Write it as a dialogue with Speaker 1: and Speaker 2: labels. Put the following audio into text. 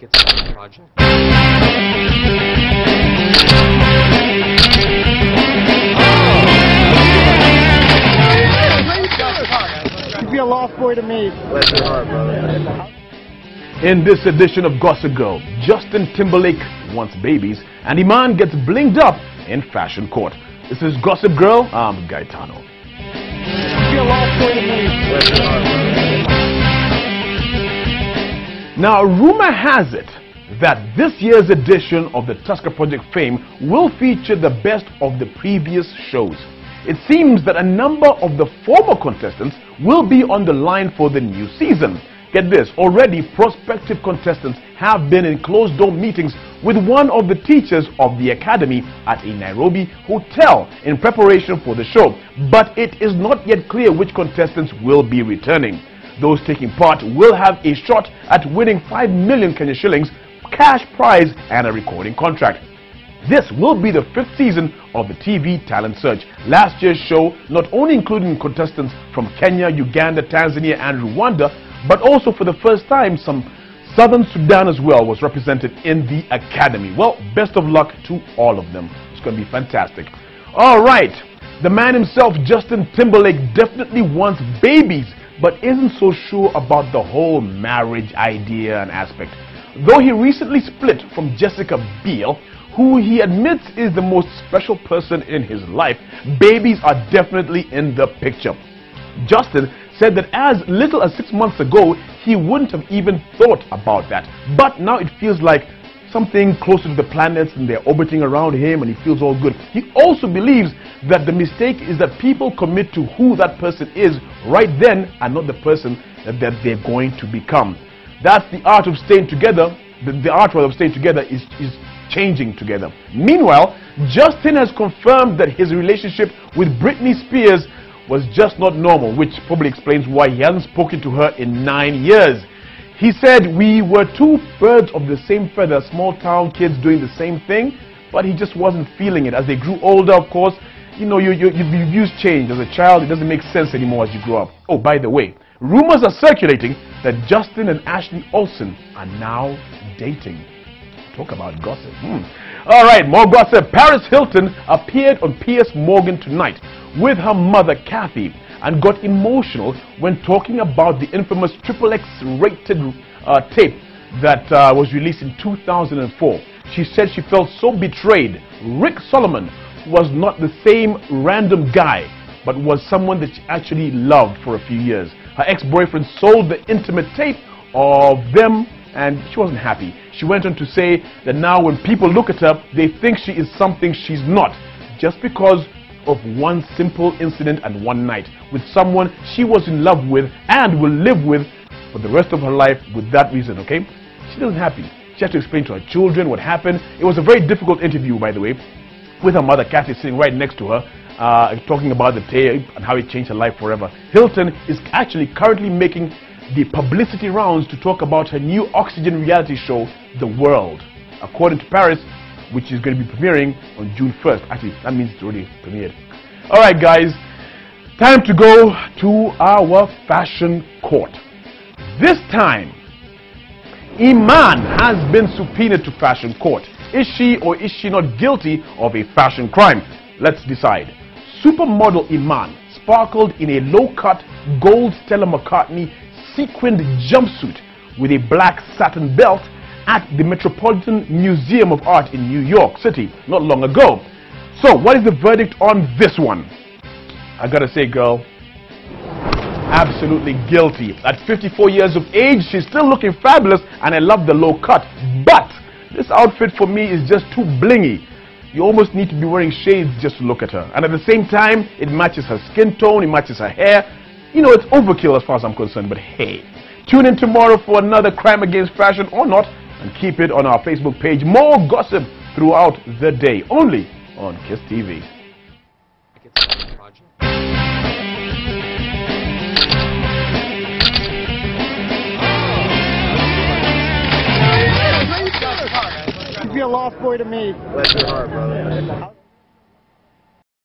Speaker 1: Tickets to the project.
Speaker 2: You'd be a lost boy to me.
Speaker 3: In this edition of Gossip Girl, Justin Timberlake wants babies and Iman gets blinged up in fashion court. This is Gossip Girl. I'm Gaetano. Now, rumor has it that this year's edition of the Tusker Project fame will feature the best of the previous shows. It seems that a number of the former contestants will be on the line for the new season. Get this, already prospective contestants have been in closed door meetings with one of the teachers of the academy at a Nairobi hotel in preparation for the show. But it is not yet clear which contestants will be returning. Those taking part will have a shot at winning 5 million Kenya shillings, cash prize, and a recording contract. This will be the fifth season of the TV Talent Search. Last year's show not only included contestants from Kenya, Uganda, Tanzania, and Rwanda, but also for the first time some Southern Sudan as well was represented in the Academy. Well, best of luck to all of them. It's going to be fantastic. All right, the man himself, Justin Timberlake, definitely wants babies, but isn't so sure about the whole marriage idea and aspect. Though he recently split from Jessica Biel, who he admits is the most special person in his life, babies are definitely in the picture. Justin said that as little as six months ago, he wouldn't have even thought about that. But now it feels like something closer to the planets and they're orbiting around him and he feels all good. He also believes that the mistake is that people commit to who that person is right then and not the person that, they're going to become. That's the art of staying together. The, the art of staying together is, is changing together. Meanwhile, Justin has confirmed that his relationship with Britney Spears was just not normal, which probably explains why he hasn't spoken to her in nine years. He said, We were two birds of the same feather, small town kids doing the same thing, but he just wasn't feeling it. As they grew older, of course, you know, you, you, you views change. As a child, it doesn't make sense anymore as you grow up. Oh, by the way, rumors are circulating that Justin and Ashley Olsen are now dating. Talk about gossip. Hmm. All right, more gossip. Paris Hilton appeared on Piers Morgan tonight with her mother Kathy and got emotional when talking about the infamous Triple X rated uh, tape that uh, was released in 2004. She said she felt so betrayed. Rick Solomon was not the same random guy, but was someone that she actually loved for a few years. Her ex-boyfriend sold the intimate tape of them and she wasn't happy. She went on to say that now when people look at her, they think she is something she's not, just because of one simple incident and one night with someone she was in love with and will live with for the rest of her life with that reason, okay? She wasn't happy. She had to explain to her children what happened. It was a very difficult interview, by the way, with her mother, Kathy, sitting right next to her, uh, talking about the tape and how it changed her life forever. Hilton is actually currently making the publicity rounds to talk about her new Oxygen reality show, The World. According to Paris, which is going to be premiering on June 1st. Actually, that means it's already premiered. All right, guys, time to go to our fashion court. This time, Iman has been subpoenaed to fashion court. Is she or is she not guilty of a fashion crime? Let's decide. Supermodel Iman sparkled in a low-cut gold Stella McCartney sequined jumpsuit with a black satin belt at the Metropolitan Museum of Art in New York City not long ago. So, what is the verdict on this one? I gotta say, girl, absolutely guilty. At 54 years of age, she's still looking fabulous, and I love the low cut. But this outfit for me is just too blingy. You almost need to be wearing shades just to look at her. And at the same time, it matches her skin tone, it matches her hair. You know, it's overkill as far as I'm concerned, but hey. Tune in tomorrow for another crime against fashion or not, and keep it on our Facebook page. More gossip throughout the day, only on KISS TV.
Speaker 1: Tickets to the project.
Speaker 2: You'd be a lost boy to me.
Speaker 4: Bless your heart, brother.